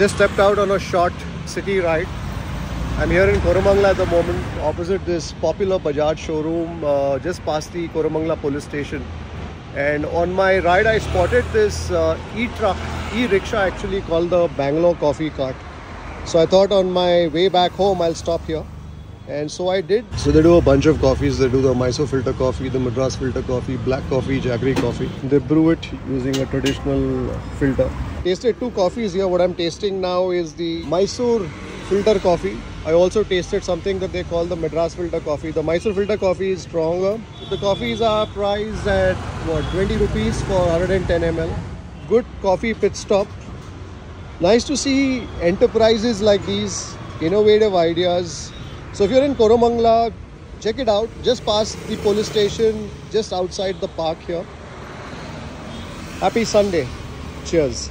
Just stepped out on a short city ride. I'm here in Koramangala at the moment, opposite this popular Bajaj showroom, uh, just past the Koramangala police station. And on my ride, I spotted this uh, e-truck, e-rickshaw actually called the Bangalore Coffee Cart. So I thought on my way back home, I'll stop here. And so I did. So they do a bunch of coffees. They do the Mysore filter coffee, the Madras filter coffee, black coffee, jaggery coffee. They brew it using a traditional filter. Tasted two coffees here. What I'm tasting now is the Mysore filter coffee. I also tasted something that they call the Madras filter coffee. The Mysore filter coffee is stronger. The coffees are priced at what 20 rupees for 110 ml. Good coffee pit stop. Nice to see enterprises like these, innovative ideas. So if you're in Koramangala, check it out. Just past the police station, just outside the park here. Happy Sunday. Cheers.